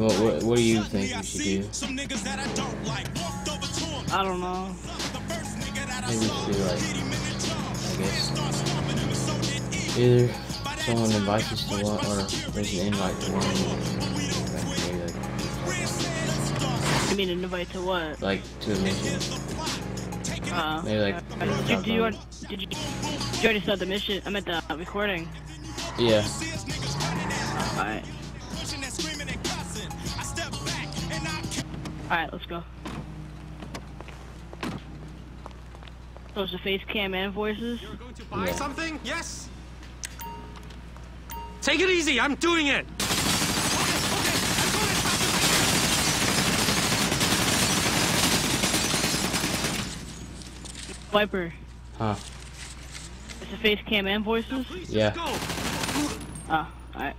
What- what- what do you think I we should see do? Some niggas that I don't like. Walked over to 'em. I don't know. The first nigga that I Maybe we saw should do, like, hit him in the jaw. I guess. And start stomping him, and so did he. Either someone invites us to one, or there's an invite to one, You mean an invite to what? like to a mission. Uh, Maybe like uh, did, you want, did you, did you already start the mission? I meant the recording. yeah. Alright. Alright, let's go. Those are face cam and voices. You're going to buy Yeah. something? Yes? Take it easy, I'm doing it! Viper. Huh. It's a face cam and voices? Yeah. Go! Ah, oh, alright.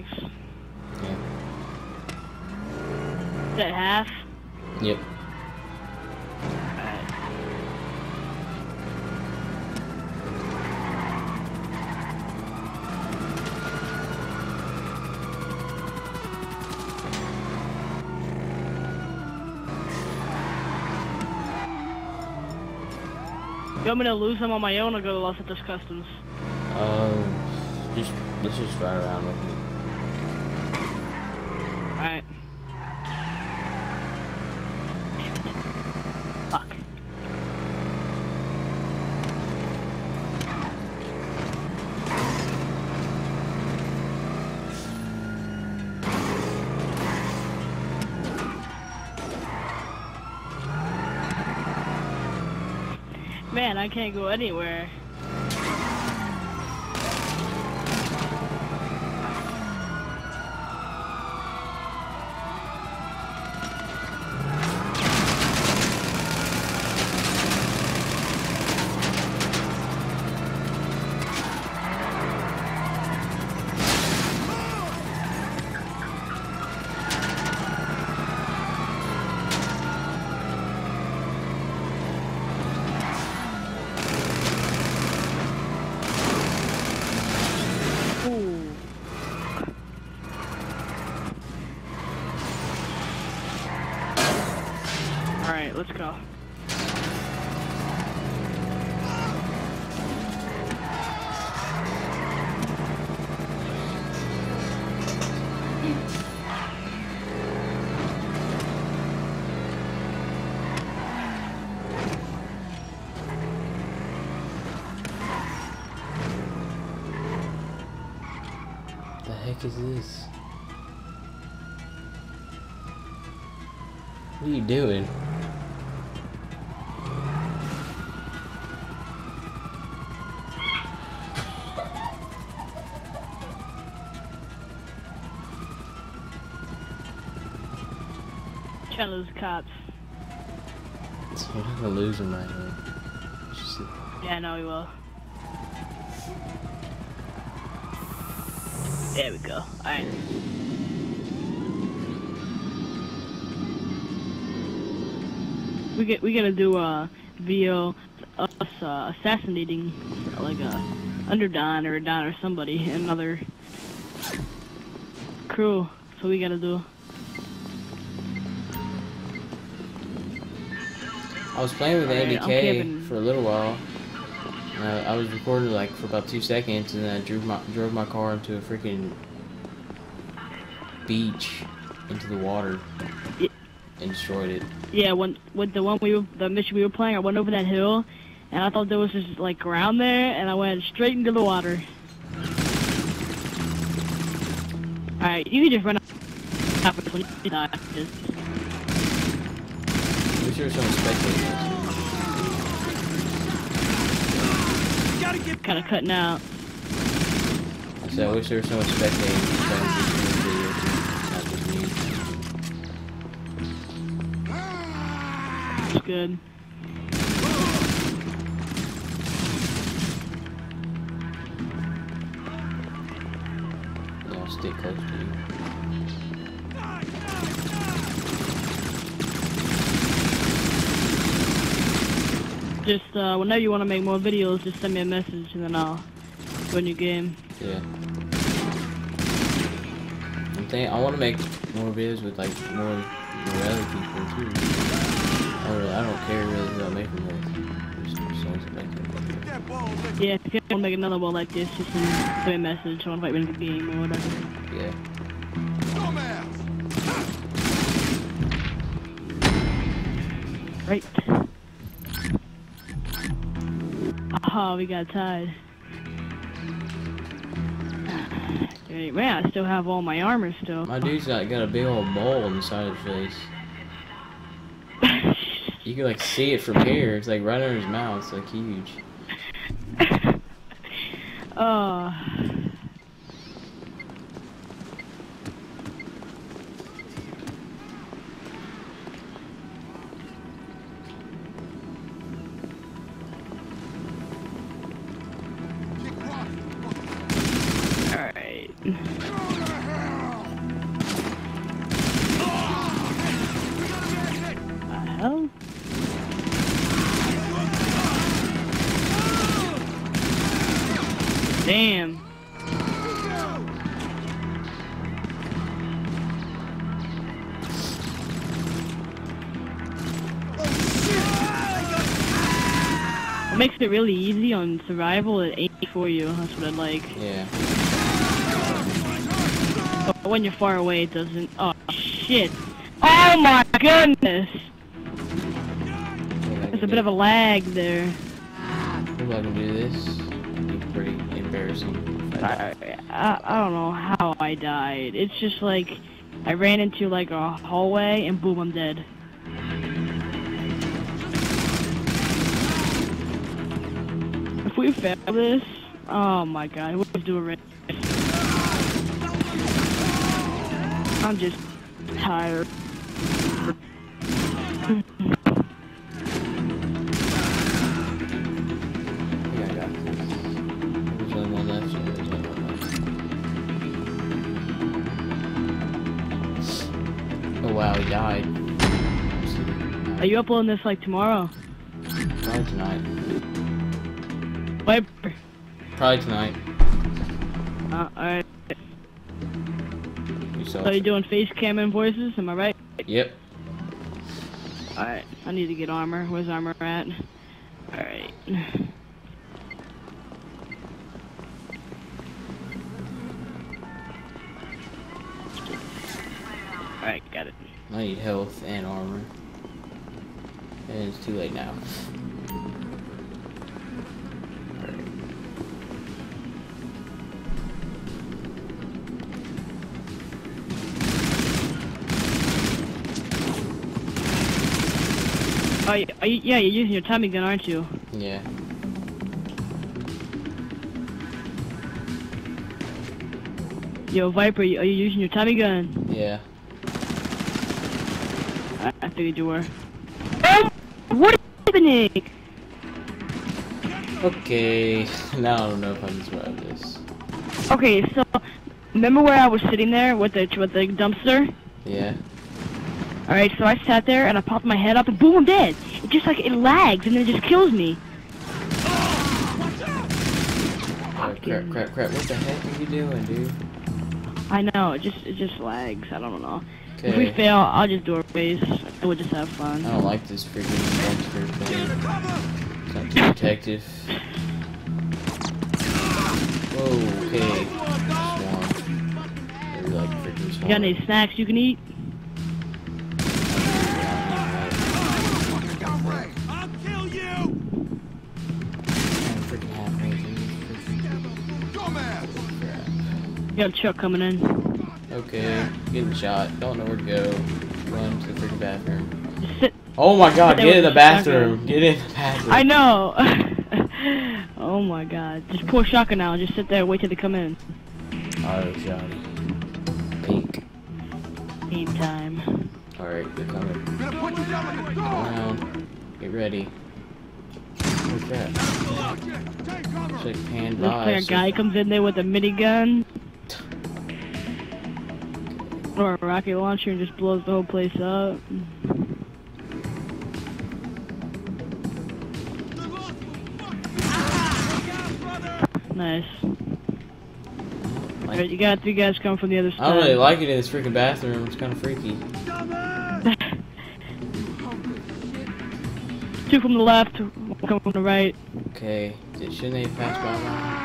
Alright. Yeah. Is that half? Yep. You want me to lose them on my own or go to Los Santos Customs? Um, just let's just ride around with it. Alright. Fuck. Man, I can't go anywhere. Let's go. The heck is this? What are you doing? of those cops. He's gonna lose him right here. Just... Yeah, I know he will. There we go. Alright. We get we gotta do a VO us uh, assassinating like a underdon or a don or somebody another crew. So we gotta do. I was playing with Alright, Andy I'm K for a little while. And I, I was recording like for about two seconds, and then I drove my drove my car into a freaking beach into the water Yeah. and destroyed it. Yeah, when with the one we were, the mission we were playing, I went over that hill, and I thought there was just like ground there, and I went straight into the water. All right, you can just run out when you die. Just We sure some spectators. Gotta get kind of cutting out. I said I wish there were so much spectating so I could just do a video too, not just me. It's good. I'll stay close to you. Just uh, whenever you want to make more videos, just send me a message, and then I'll a new game. Yeah. I'm think I want to make more videos with like more, more other people too. I, really, I don't care really who I make them with. Just as long as I make them. that ball. Let's Yeah, if you want to make another one like this, just send me a message. I want to fight in the game or whatever. Yeah. Right. Oh, we got tied. Hey, man, I still have all my armor still. My dude's got, got a big old mole on the side of his face. You can like see it from here. It's like right under his mouth. It's like huge. oh. Damn. What makes it really easy on survival, at ain't for you. That's what I like. Yeah. But when you're far away, it doesn't. Oh shit! Oh my goodness! There's a bit of a lag there. Maybe I can do this. I, I, I don't know how I died. It's just like I ran into like a hallway and boom, I'm dead. If we fail this, oh my god, we'll do a race. I'm just tired. you uploading this like tomorrow? Probably tonight. Viper. Probably tonight. Uh, alright. You. So you're doing face cam and voices, am I right? Yep. Alright, I need to get armor. Where's armor at? Alright. Alright, got it. I need health and armor. And it's too late now. Alright. Oh, are you, yeah, you're using your Tommy gun, aren't you? Yeah. Yo, Viper, you- are you using your Tommy gun? Yeah. I, I figured you were. Happening? Okay. Now I don't know if I can survive this. Okay, so remember where I was sitting there with the with the dumpster? Yeah. All right, so I sat there and I popped my head up and boom, I'm dead. It just like it lags and then it just kills me. Oh, crap, crap, crap. What the heck are you doing, dude? I know, it just it just lags. I don't know. If we Okay. fail, I'll just do a race. We'll just have fun. I don't like this freaking thing. It's not too detective. Whoa, okay. Swan. Really like freaking You swan. got any snacks you can eat? I'll kill you! Freaking half range. Freaking Dumbass! You got a truck coming in. Okay, getting shot. Don't know where to go. Run to the freaking bathroom. Oh my god, get in the bathroom. Get in the bathroom. I know. oh my god. Just pull shotgun now just sit there and wait till they come in. Oh, Johnny. Pink. Meantime. Alright, they're coming. Gonna put you down like a dog! Around. Get ready. What's that? Take cover! It's like pan Looks by. like a guy comes in there with a minigun. Or a rocket launcher and just blows the whole place up. Nice. Alright, you got three guys coming from the other side. I don't really like it in this freaking bathroom. It's kind of freaky. Two from the left, one from the right. Okay, shouldn't they pass by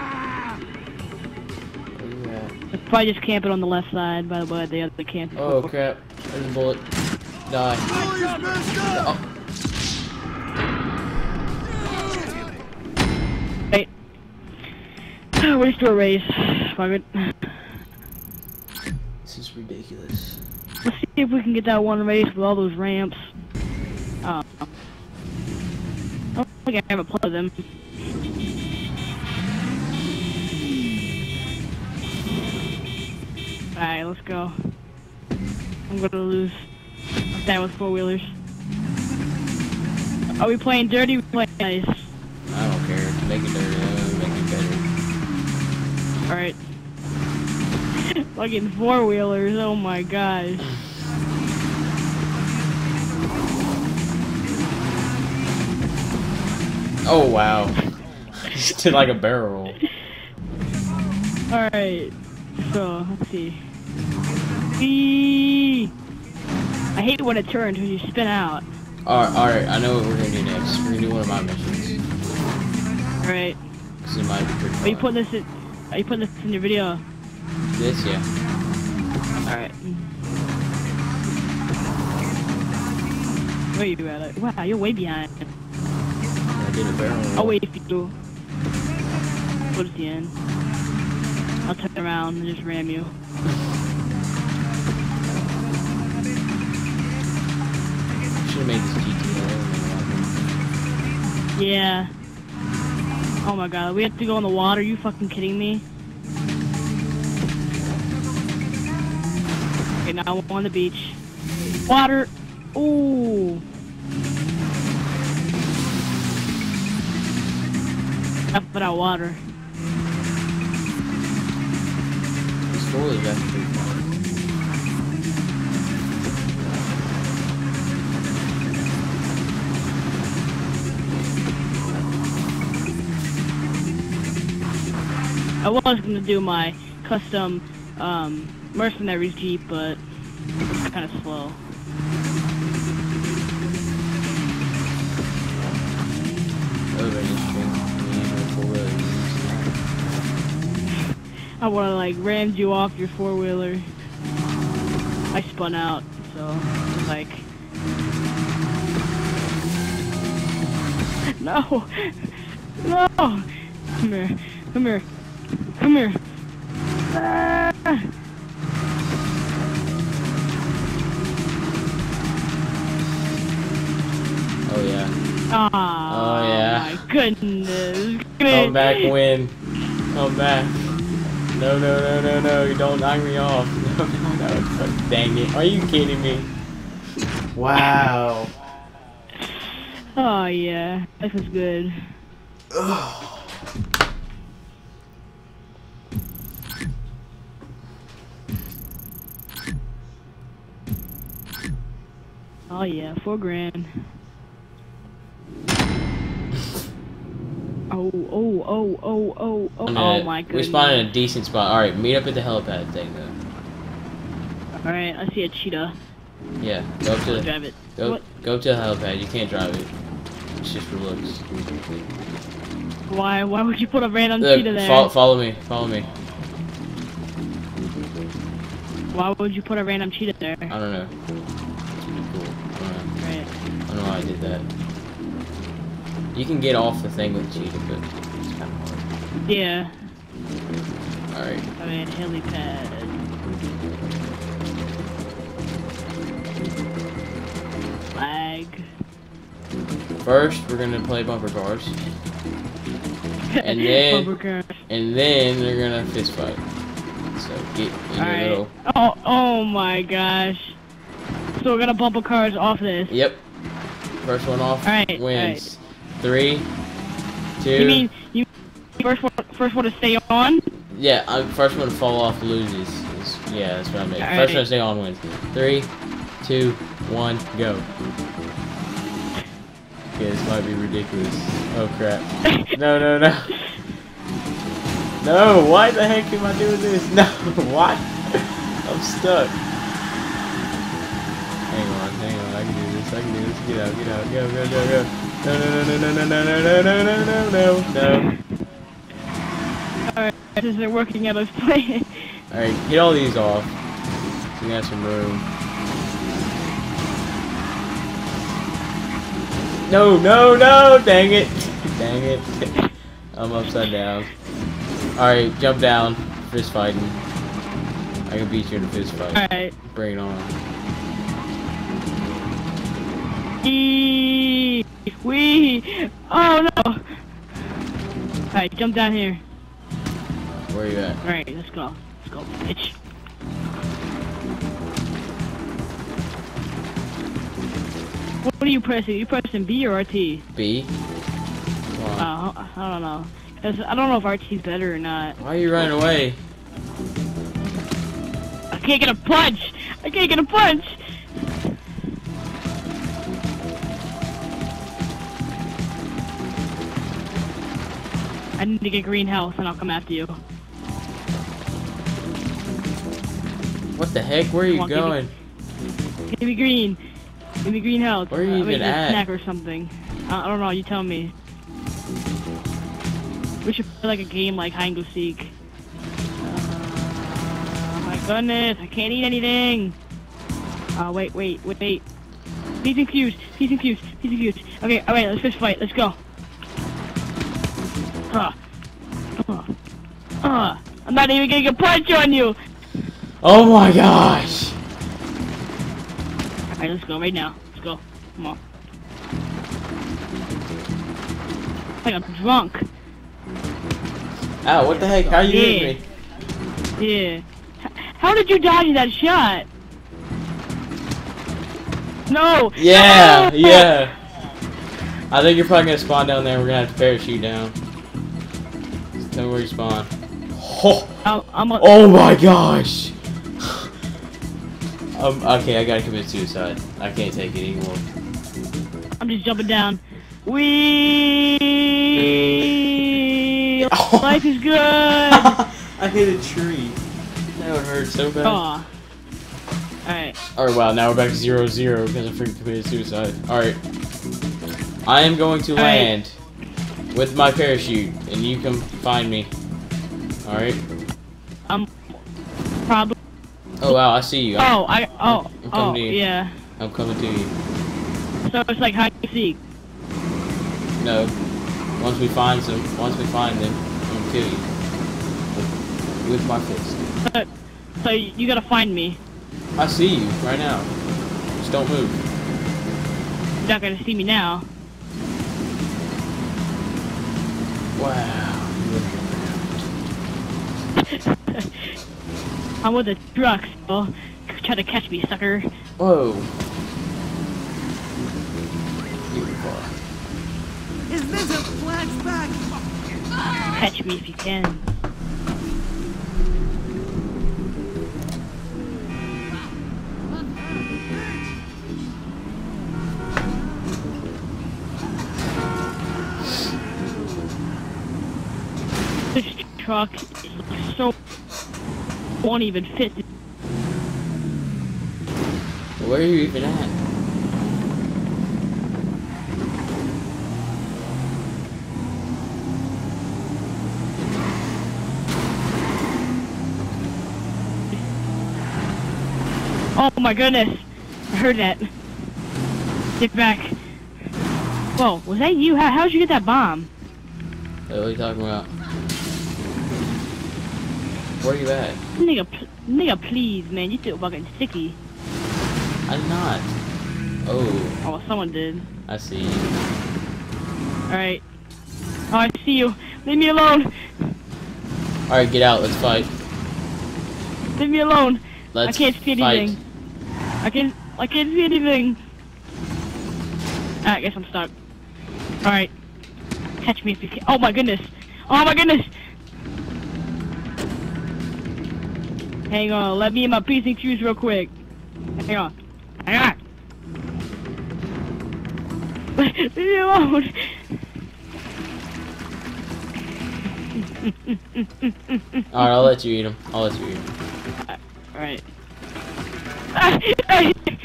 probably just camping on the left side, by the way, the other camp. Oh crap! There's a bullet. Die. He's messed up! Right. We're just do a race. Fuck it. This is ridiculous. Let's see if we can get that one race with all those ramps. Uh, I don't think I haven't played them. Alright, let's go. I'm gonna lose. I'm down with four wheelers. Are we playing dirty? Or we playing nice. I don't care. Make it dirty. uh, Make it better. Alright. Fucking four wheelers, oh my gosh. Oh wow. Just did like a barrel roll. Alright, so let's see. I hate when it turns when you spin out. Alright, alright. I know what we're gonna do next. We're gonna do one of my missions. Alright. Cause it might be pretty Are you putting this in are you putting this in your video? This, yeah. Alright. Where you at? Wow, you're way behind. I did a barrel. I'll wait if you do. Towards the end. I'll turn around and just ram you. Should've made this GTA. Yeah. Oh my god, we have to go in the water, you fucking kidding me? Okay, now we're on the beach. Water! Ooh! Enough about water. This is actually I was gonna do my custom um, mercenaries jeep, but it's kind of slow. I have like rammed you off your four wheeler. I spun out, so like. No, no! Come here, come here, come here. Ah! Oh yeah. Ah, Oh, yeah. Oh my goodness. Come back, win. Come back. No, no, no, no, no. You don't knock me off. No, no, no. Dang it. Are you kidding me? Wow. Oh yeah, this is good. Oh yeah, four grand. Oh, oh, oh, oh, oh, oh, I'm oh gonna- my We goodness. spawned in a decent spot. Alright, meet up at the helipad thing though. Alright, I see a cheetah. Yeah, go up to the, drive it. go, What? go up to the helipad. You can't drive it. It's just for looks. Why, why would you put a random Look, cheetah there? fol- follow me. Follow me. Why would you put a random cheetah there? I don't know. Why I did that. You can get off the thing with cheetah, but it's kind of hard. Yeah. Alright. I mean, helipad. Flag. First, we're gonna play bumper cars. And then- cars. And then they're gonna fist fight. So get in your Alright. little. Oh, oh my gosh. So we're gonna bumper cars off this. Yep. First one off Alright, wins. Three, two. You mean you first one, first one to stay on? Yeah, uh, first one to fall off loses. Yeah, that's what I mean. First one to stay on wins. Three, two, one, go. Okay, this might be ridiculous. Oh crap. No, no, no. No, why the heck am I doing this? No, what? I'm stuck. Hang on, hang on, I can do this, I can do this. Get out, get out, go, go, go, go. No, no, no, no, no, no, no, no, no, no, no, no, no. Alright, this isn't working out as planned. Alright, get all these off. So we got some room. No, no, no! Dang it! Dang it. I'm upside down. Alright, jump down. Fist fighting. I can beat you in a fist fight. Alright. Bring it on. Wee! Wee! Oh no! Alright, jump down here. Where you at? Alright, let's go. Let's go, bitch. What are you pressing? you pressing B or RT? B? Uh, I don't know. I don't know if RT's better or not. Why are you running away? I can't get a punch! I can't get a punch! I need to get green health and I'll come after you. What the heck? Where are you on, give me- going? Give me green. Give me green health. Where are you I even at? snack or something. I, I don't know. You tell me. We should play like a game like hide and go seek. Uh, my goodness, I can't eat anything. Uh, wait, wait, wait, wait. He's confused. He's confused. He's confused. Okay, all right, let's just fight. Let's go. I'm not even getting a punch on you. Oh my gosh! Alright, let's go right now. Let's go. Come on. Like I'm drunk. Ow, what the heck? How you Yeah. hit me? Yeah. How did you dodge that shot? No! Yeah, No! yeah. I think you're probably gonna spawn down there. We're gonna have to parachute down. Just tell me where you spawn. Oh, I'm, I'm a, oh my gosh. Um, okay, I gotta commit suicide. I can't take it anymore. I'm just jumping down. Wee! Oh. Life is good! I hit a tree. That would hurt so bad. Aw. Alright. Alright, wow, now we're back to zero zero because I freaking committed suicide. Alright. I am going to Alright. land with my parachute, and you can find me. Alright? Um, I'm probably. Oh wow, I see you. I'm, Oh, I. Oh, I'm oh, coming oh, to you. yeah. I'm coming to you. So it's like hide and seek. No. Once we find some, once we find them, I'm gonna kill you. With, with my fist. But, so you gotta find me. I see you right now. Just don't move. You're not gonna see me now. Wow. I'm with a truck, so try to catch me, sucker. Whoa. Is this a flashback? Catch me if you can. This truck so won't even fit. Where are you even at? Oh my goodness! I heard that. Get back. Whoa, was that you? How how'd you get that bomb? What are you talking about? Where are you at? Nigga, nigga, please, man, you still fucking sticky. I'm not. Oh, Oh, someone did. I see you. Alright. Oh, I see you. Leave me alone. Alright, get out. Let's fight. Leave me alone. Let's I can't see fight. anything. I can't. I can't see anything. Ah, I guess I'm stuck. All right. Catch me if you can. Oh my goodness. Oh my goodness. Hang on. Let me in my and Q's real quick. Hang on. Hang on. Leave me alone. Alright, I'll let you eat them. I'll let you eat them. All right.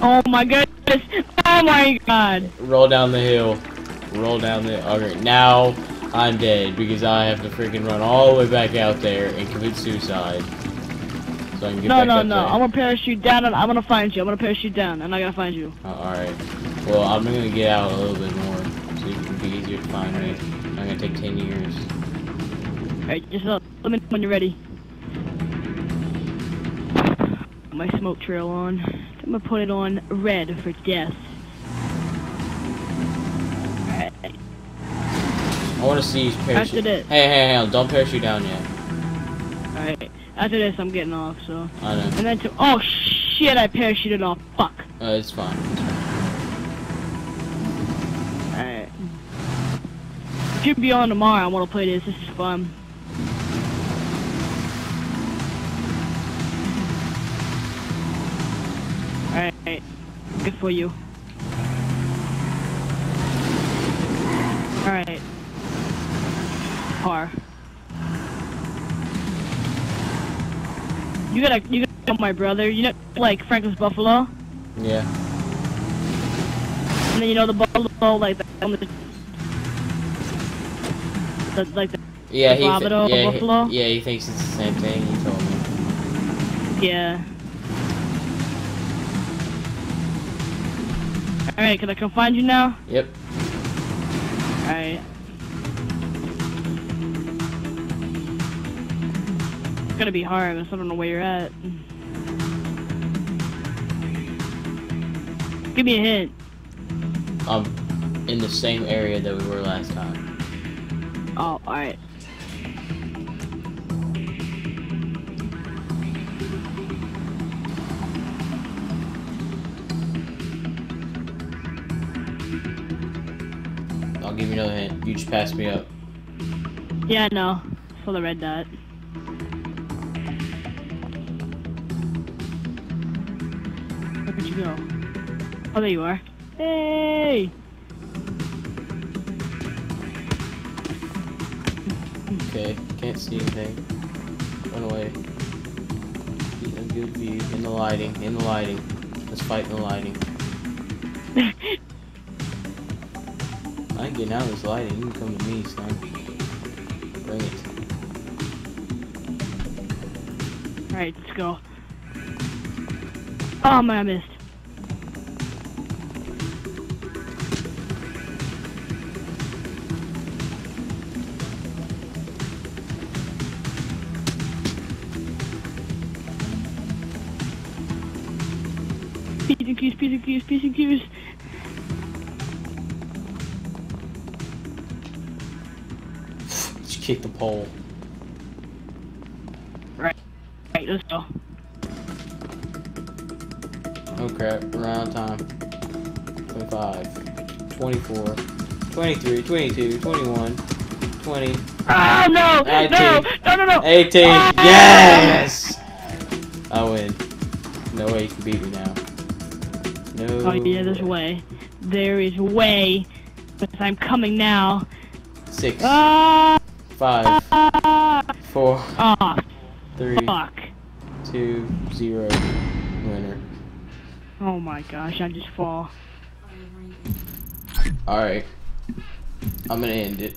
Oh my goodness! Oh my god! Roll down the hill. Roll down the. Okay, now I'm dead because I have to freaking run all the way back out there and commit suicide. So I can get No, back no, up no! there. I'm gonna parachute down and I'm gonna find you. I'm gonna parachute down and I'm gonna find you. Oh, Alright. Well, I'm gonna get out a little bit more so it can be easier to find me. I'm gonna take 10 years. Alright, just uh, let me know when you're ready. My smoke trail on. I'm gonna put it on red for death. I wanna see you parachute. After this. Hey, hey, hey, don't parachute down yet. Alright. After this, I'm getting off, so. I know. And then to. Oh shit, I parachuted off. Fuck. Uh, it's fine. Alright. If you be on tomorrow, I wanna play this. This is fun. Alright. Good for you. Alright. Par. You gotta, you gotta know my brother. You know, like Franklin's Buffalo? Yeah. And then you know the buffalo, like the, on the, the like the Yeah, The he, yeah, Buffalo? he, yeah, he thinks it's the same thing. He told me. yeah. All right, can I come find you now? Yep. All right. Gonna be hard, because I don't know where you're at. Give me a hint. Um, in the same area that we were last time. Oh, all right. I'll give you another hint. You just passed me up. Yeah, I know. For the red dot. Oh, there you are. Hey! Okay, can't see anything. Run away. A good view. In the lighting. In the lighting. Let's fight in the lighting. I ain't getting out of this lighting. You can come to me, son. Bring it. Alright, let's go. Oh man, I missed. P's and Q's, P's and Q's, P's and Just kick the pole. Right, Right, let's go. Oh crap, we're out of time. 25, 24, 23, 22, 21, 20, Oh no! I No! No! No! No! 18. Ah! Yes! I win. No way you can beat me now. No. Oh yeah, there's a way. There is way. But I'm coming now. Six, Ah! five, ah, four, ah, three, fuck. two, zero. Winner. Oh my gosh, I just fall. Alright. I'm gonna end it.